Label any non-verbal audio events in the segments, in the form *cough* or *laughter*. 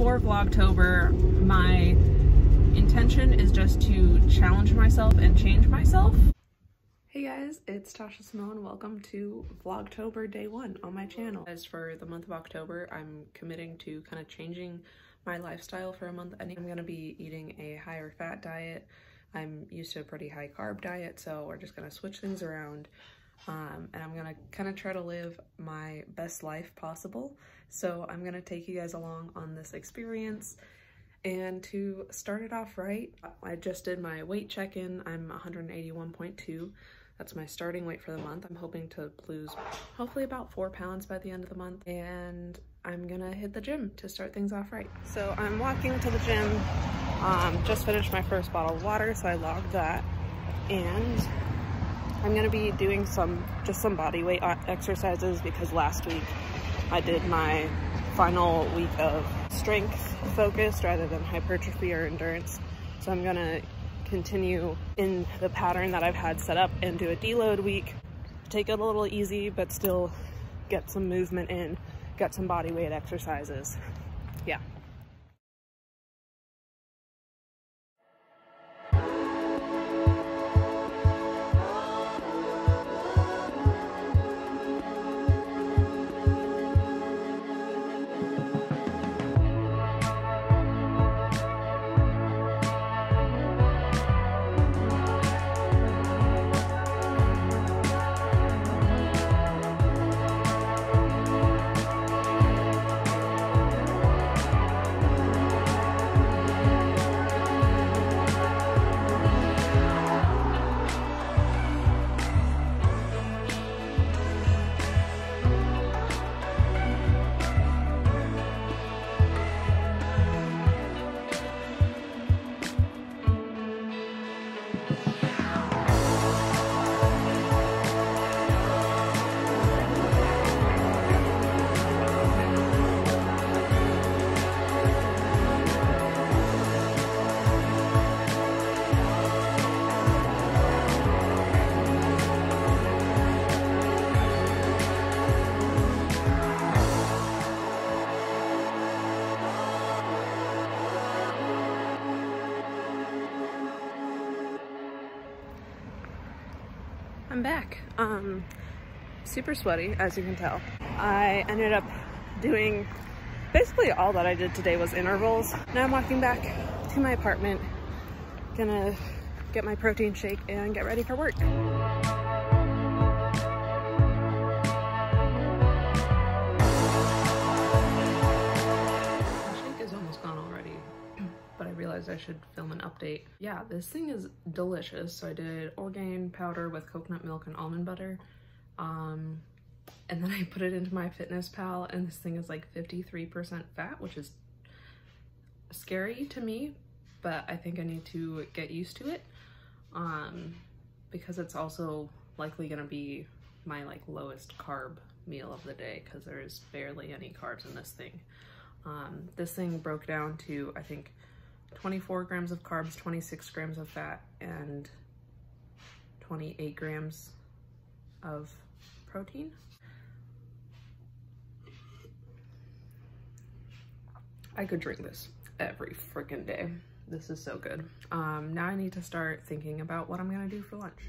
for Vlogtober, my intention is just to challenge myself and change myself. Hey guys, it's Tasha Simone. Welcome to Vlogtober day one on my channel. As for the month of October, I'm committing to kind of changing my lifestyle for a month. I'm gonna be eating a higher fat diet. I'm used to a pretty high carb diet, so we're just gonna switch things around. Um, and I'm gonna kind of try to live my best life possible. So I'm gonna take you guys along on this experience. And to start it off right, I just did my weight check-in. I'm 181.2. That's my starting weight for the month. I'm hoping to lose hopefully about four pounds by the end of the month. And I'm gonna hit the gym to start things off right. So I'm walking to the gym. Um, just finished my first bottle of water, so I logged that. And I'm gonna be doing some, just some body weight uh, exercises because last week I did my final week of strength focused rather than hypertrophy or endurance. So I'm gonna continue in the pattern that I've had set up and do a deload week, take it a little easy, but still get some movement in, get some body weight exercises. Yeah. I'm back. Um, super sweaty, as you can tell. I ended up doing basically all that I did today was intervals. Now I'm walking back to my apartment, gonna get my protein shake and get ready for work. Realized I should film an update. Yeah, this thing is delicious. So I did Orgain powder with coconut milk and almond butter. Um, and then I put it into my fitness pal and this thing is like 53% fat, which is scary to me, but I think I need to get used to it um, because it's also likely gonna be my like lowest carb meal of the day because there's barely any carbs in this thing. Um, this thing broke down to, I think, 24 grams of carbs, 26 grams of fat, and 28 grams of protein. I could drink this every freaking day. This is so good. Um, now I need to start thinking about what I'm gonna do for lunch.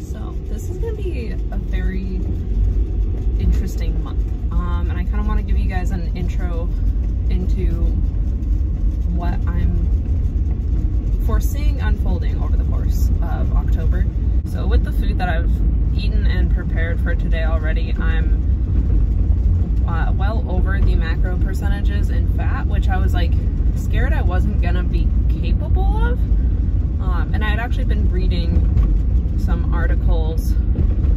So this is gonna be a very interesting month. Um, and I kind of want to give you guys an intro into what I'm foreseeing unfolding over the course of October. So with the food that I've eaten and prepared for today already, I'm uh, well over the macro percentages in fat, which I was like scared I wasn't gonna be capable of. Um, and I had actually been reading some articles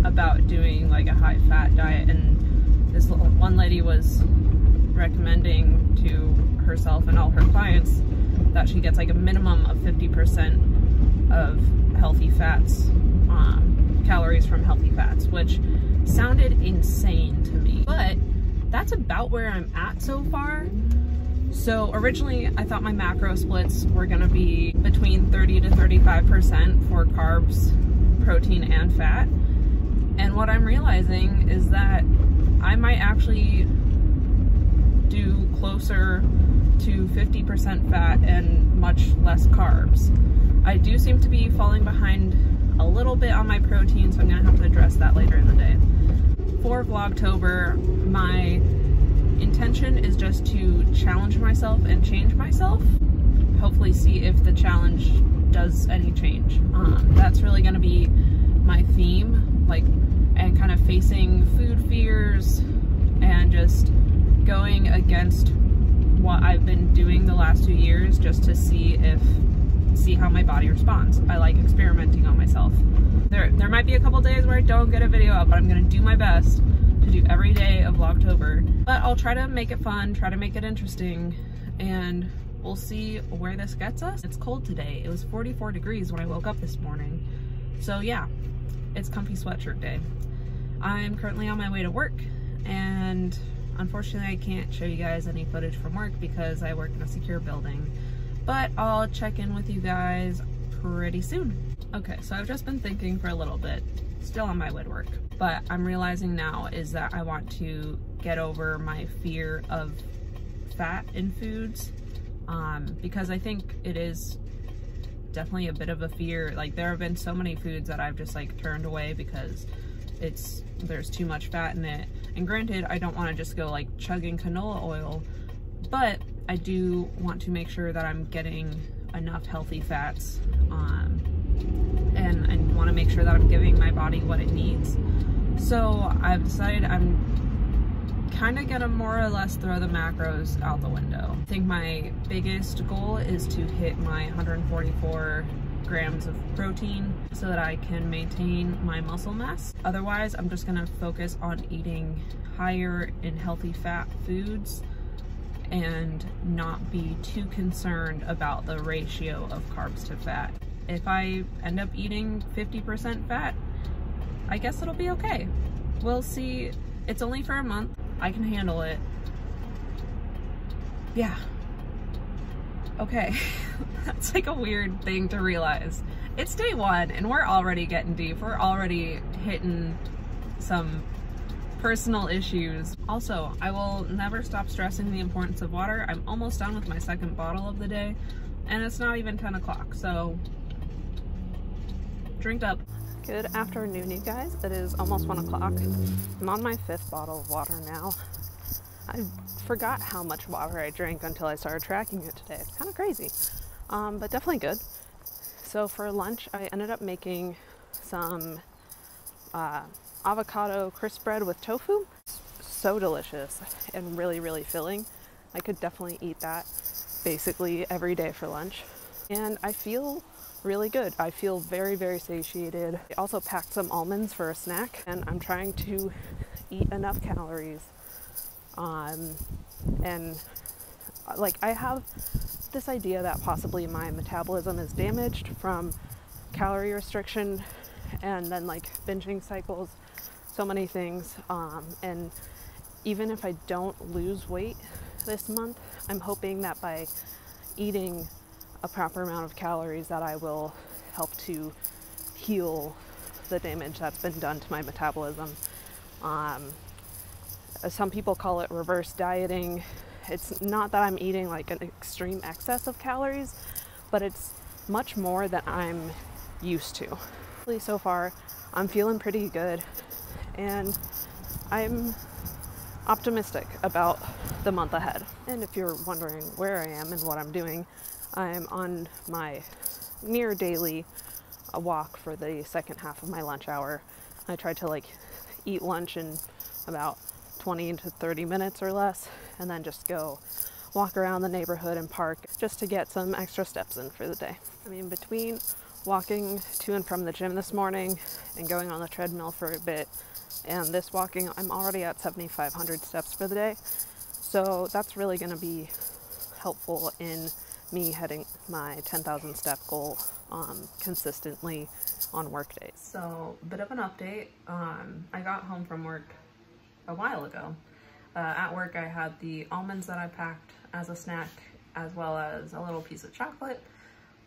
about doing like a high fat diet and this one lady was recommending to herself and all her clients that she gets like a minimum of 50% of healthy fats, um, calories from healthy fats, which sounded insane to me. But that's about where I'm at so far. So originally I thought my macro splits were gonna be between 30 to 35% for carbs, protein, and fat And what I'm realizing is that I might actually do closer to 50% fat and much less carbs. I do seem to be falling behind a little bit on my protein, so I'm gonna have to address that later in the day. For Vlogtober, my intention is just to challenge myself and change myself. Hopefully see if the challenge does any change. Um, that's really gonna be my theme, like, and kind of facing food fears and just going against what I've been doing the last two years just to see if see how my body responds. I like experimenting on myself. There, there might be a couple days where I don't get a video up, but I'm gonna do my best to do every day of Vlogtober. But I'll try to make it fun, try to make it interesting, and we'll see where this gets us. It's cold today. It was 44 degrees when I woke up this morning. So yeah, it's comfy sweatshirt day. I'm currently on my way to work and unfortunately I can't show you guys any footage from work because I work in a secure building but I'll check in with you guys pretty soon. Okay, so I've just been thinking for a little bit, still on my woodwork, but I'm realizing now is that I want to get over my fear of fat in foods um, because I think it is definitely a bit of a fear. Like there have been so many foods that I've just like turned away because it's there's too much fat in it. And granted, I don't want to just go like chugging canola oil, but I do want to make sure that I'm getting enough healthy fats um, and I want to make sure that I'm giving my body what it needs. So I've decided I'm kind of gonna more or less throw the macros out the window. I think my biggest goal is to hit my 144 grams of protein so that I can maintain my muscle mass. Otherwise, I'm just gonna focus on eating higher in healthy fat foods and not be too concerned about the ratio of carbs to fat. If I end up eating 50% fat, I guess it'll be okay. We'll see. It's only for a month. I can handle it. Yeah. Okay. *laughs* *laughs* That's like a weird thing to realize. It's day one and we're already getting deep. We're already hitting some personal issues. Also, I will never stop stressing the importance of water. I'm almost done with my second bottle of the day and it's not even 10 o'clock, so drink up. Good afternoon, you guys. It is almost one o'clock. I'm on my fifth bottle of water now. I forgot how much water I drank until I started tracking it today. It's kind of crazy, um, but definitely good. So for lunch, I ended up making some uh, avocado crisp bread with tofu. So delicious and really, really filling. I could definitely eat that basically every day for lunch. And I feel really good. I feel very, very satiated. I also packed some almonds for a snack and I'm trying to eat enough calories. Um, and like I have this idea that possibly my metabolism is damaged from calorie restriction and then like binging cycles so many things. Um, and even if I don't lose weight this month, I'm hoping that by eating a proper amount of calories that I will help to heal the damage that's been done to my metabolism. Um, some people call it reverse dieting. It's not that I'm eating like an extreme excess of calories, but it's much more than I'm used to. So far, I'm feeling pretty good and I'm optimistic about the month ahead. And if you're wondering where I am and what I'm doing, I'm on my near daily uh, walk for the second half of my lunch hour. I try to like eat lunch in about 20 to 30 minutes or less and then just go walk around the neighborhood and park just to get some extra steps in for the day. I mean, between walking to and from the gym this morning and going on the treadmill for a bit and this walking, I'm already at 7,500 steps for the day. So that's really going to be helpful in me hitting my 10,000 step goal um, consistently on work days. So, a bit of an update. Um, I got home from work a while ago. Uh, at work, I had the almonds that I packed as a snack, as well as a little piece of chocolate.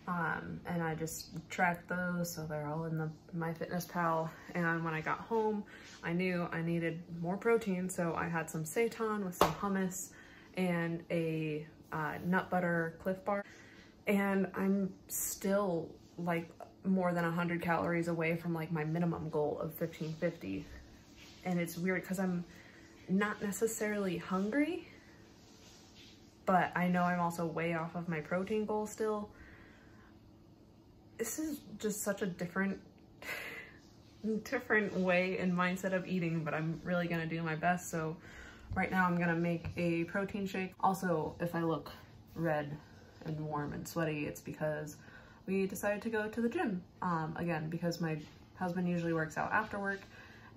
Um, and I just tracked those so they're all in the MyFitnessPal. And when I got home, I knew I needed more protein, so I had some seitan with some hummus and a uh, nut butter Clif Bar. And I'm still like more than 100 calories away from like my minimum goal of 1550. And it's weird because I'm not necessarily hungry, but I know I'm also way off of my protein goal still. This is just such a different, *laughs* different way and mindset of eating, but I'm really gonna do my best. So right now I'm gonna make a protein shake. Also, if I look red and warm and sweaty, it's because we decided to go to the gym. Um, again, because my husband usually works out after work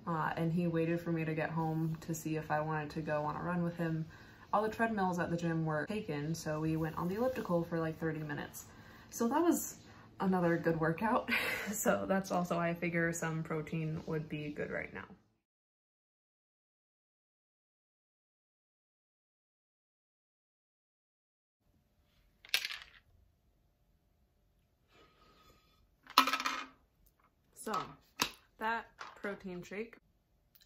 uh, and he waited for me to get home to see if I wanted to go on a run with him. All the treadmills at the gym were taken, so we went on the elliptical for like 30 minutes. So that was another good workout. *laughs* so that's also I figure some protein would be good right now. So that protein shake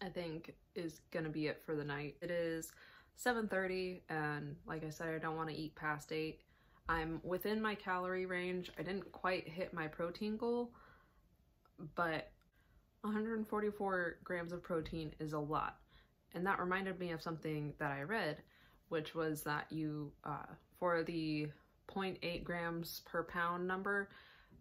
I think is gonna be it for the night. It is 7.30 and like I said, I don't wanna eat past eight. I'm within my calorie range. I didn't quite hit my protein goal, but 144 grams of protein is a lot. And that reminded me of something that I read, which was that you, uh, for the 0.8 grams per pound number,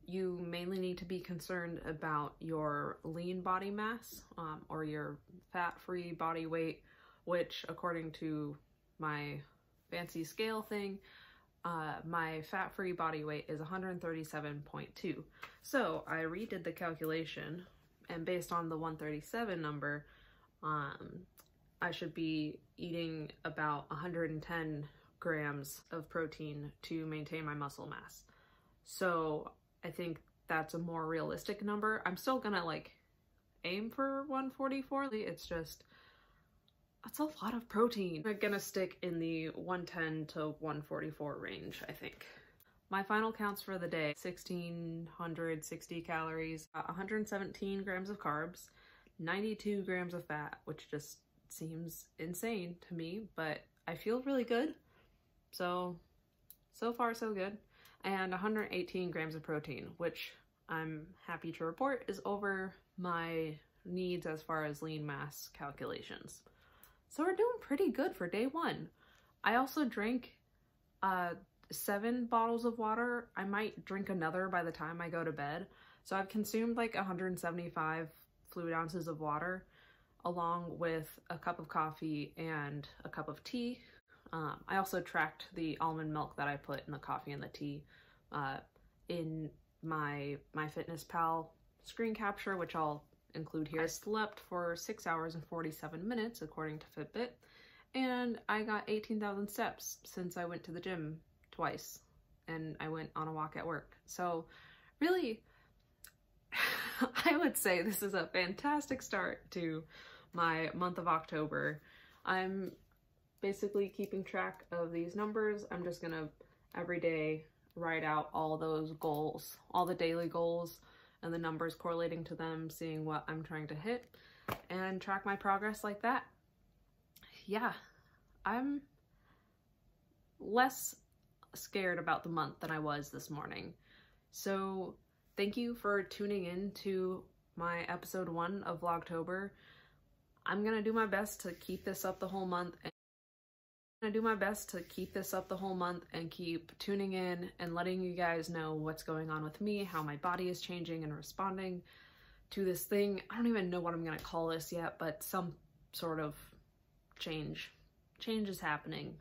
you mainly need to be concerned about your lean body mass um, or your fat-free body weight, which according to my fancy scale thing, uh, my fat-free body weight is 137.2. So I redid the calculation and based on the 137 number, um, I should be eating about 110 grams of protein to maintain my muscle mass. So I think that's a more realistic number. I'm still gonna like aim for 144. It's just, that's a lot of protein. I'm gonna stick in the 110 to 144 range, I think. My final counts for the day, 1660 calories, 117 grams of carbs, 92 grams of fat, which just seems insane to me, but I feel really good. So, so far so good and 118 grams of protein, which I'm happy to report is over my needs as far as lean mass calculations. So we're doing pretty good for day one. I also drank uh, seven bottles of water. I might drink another by the time I go to bed. So I've consumed like 175 fluid ounces of water along with a cup of coffee and a cup of tea, um, I also tracked the almond milk that I put in the coffee and the tea uh, in my MyFitnessPal screen capture, which I'll include here. I slept for 6 hours and 47 minutes according to Fitbit, and I got 18,000 steps since I went to the gym twice and I went on a walk at work. So really, *laughs* I would say this is a fantastic start to my month of October. I'm basically keeping track of these numbers. I'm just gonna every day write out all those goals, all the daily goals and the numbers correlating to them, seeing what I'm trying to hit and track my progress like that. Yeah, I'm less scared about the month than I was this morning. So thank you for tuning in to my episode one of Vlogtober. I'm gonna do my best to keep this up the whole month I do my best to keep this up the whole month and keep tuning in and letting you guys know what's going on with me, how my body is changing and responding to this thing. I don't even know what I'm gonna call this yet, but some sort of change. Change is happening.